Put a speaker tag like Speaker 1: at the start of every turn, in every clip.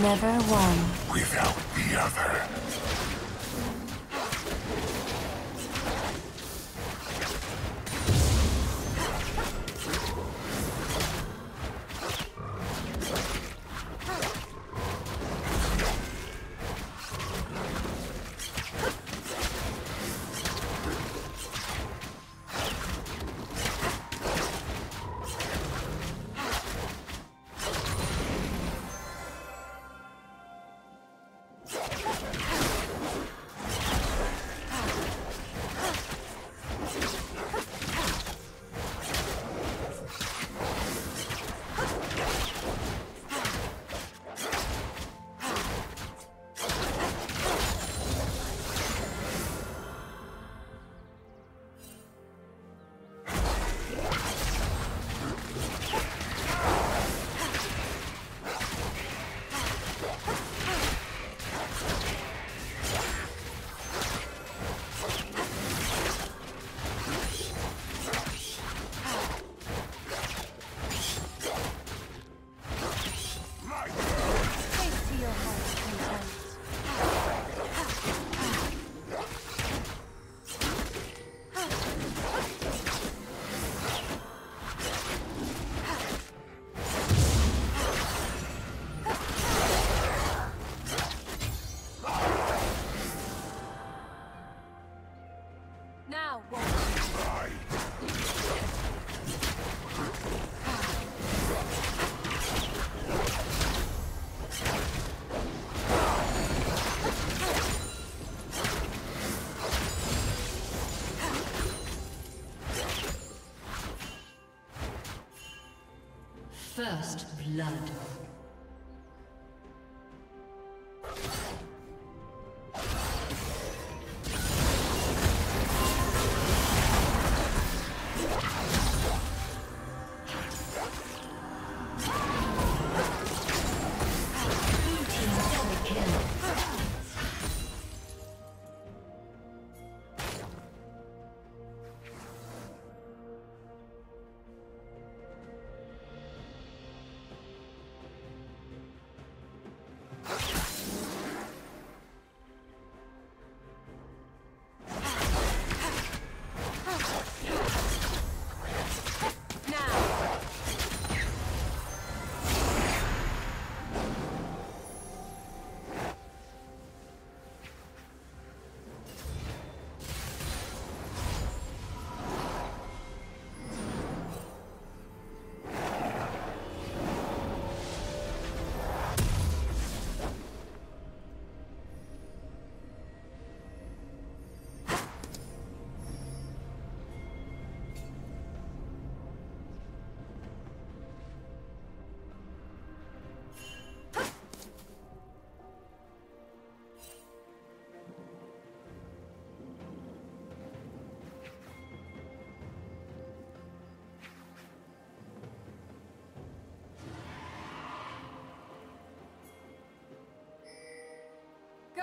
Speaker 1: Never one.
Speaker 2: Without the other.
Speaker 3: First blood.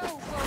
Speaker 1: go,
Speaker 3: bro.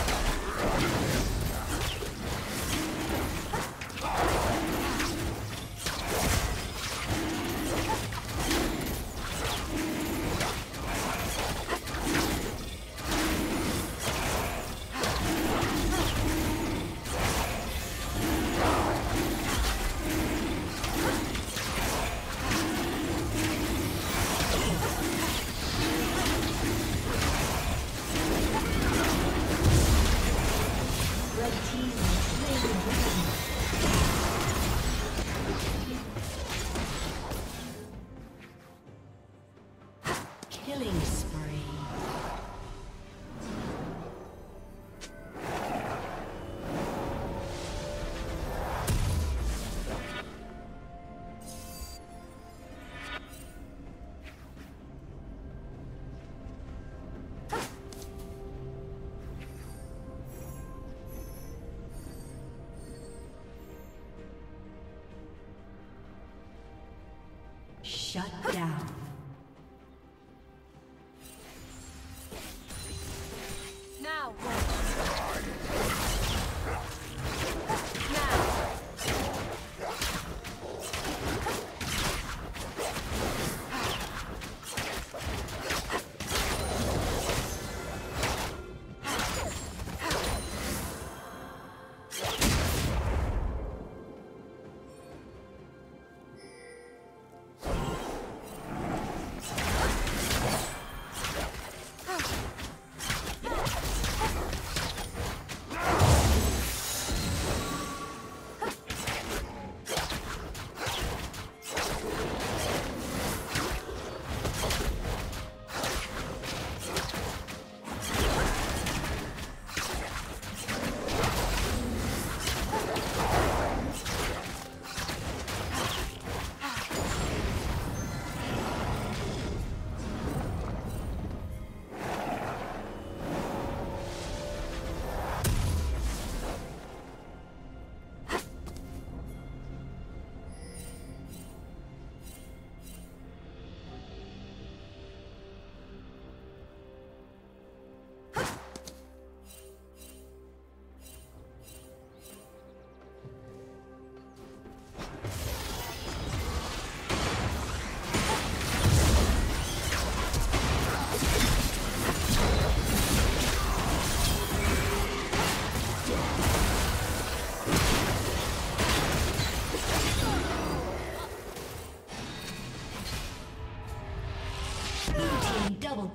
Speaker 3: Shut down.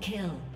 Speaker 3: Kill.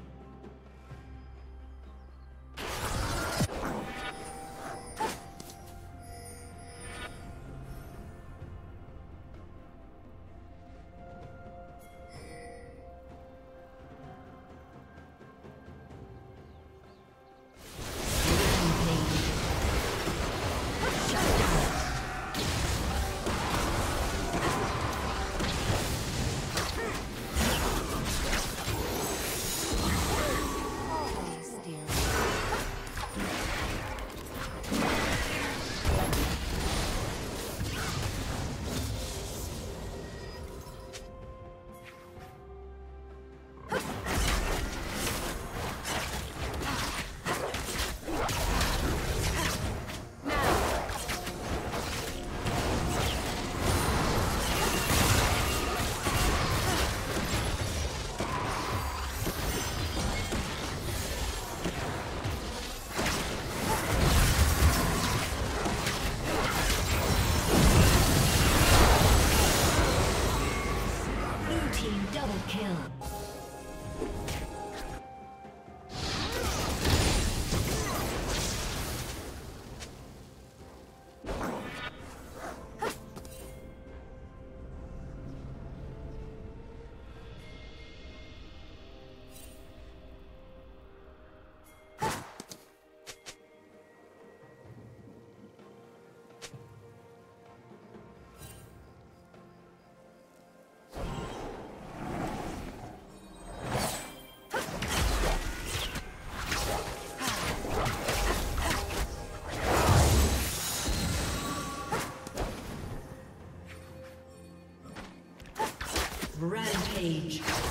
Speaker 3: Rampage.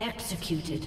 Speaker 3: Executed.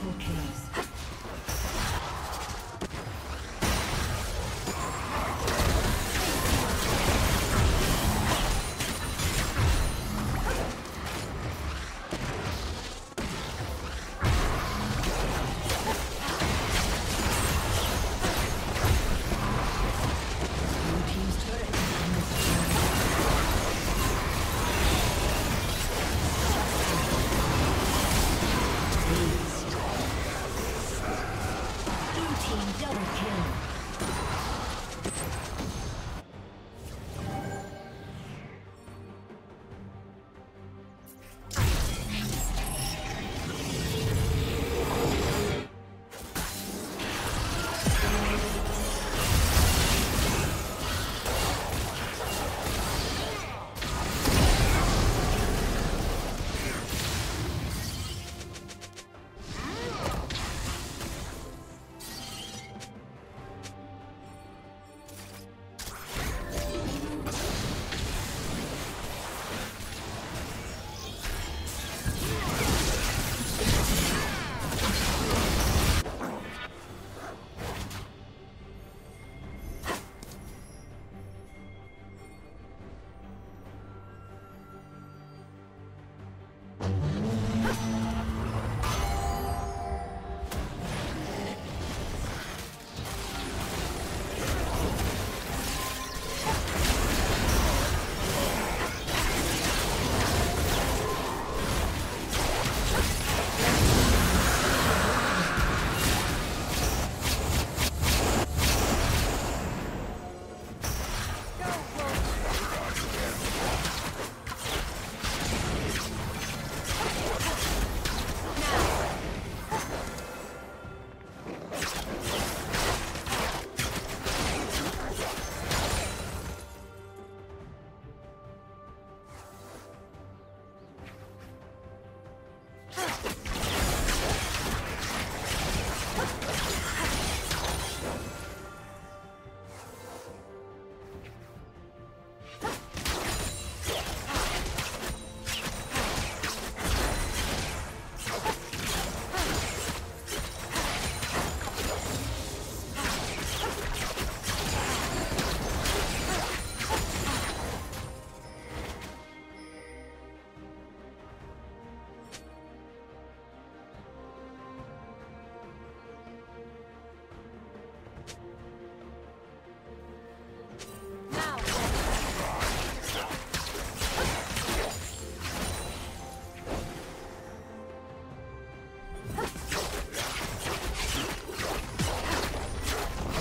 Speaker 3: Triple kills.